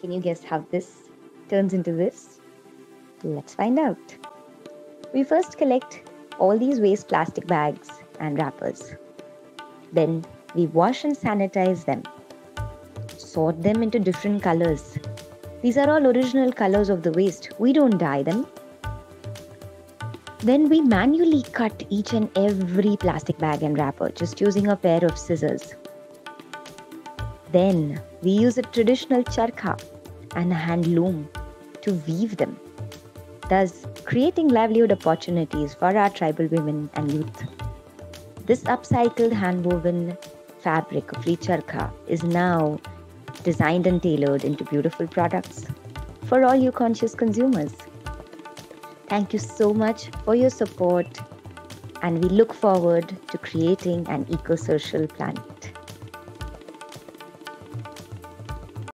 Can you guess how this turns into this? Let's find out. We first collect all these waste plastic bags and wrappers. Then we wash and sanitize them. Sort them into different colors. These are all original colors of the waste. We don't dye them. Then we manually cut each and every plastic bag and wrapper just using a pair of scissors. Then we use a traditional charkha and a hand loom to weave them, thus creating livelihood opportunities for our tribal women and youth. This upcycled hand-woven fabric of charkha is now designed and tailored into beautiful products for all you conscious consumers. Thank you so much for your support, and we look forward to creating an eco social planet.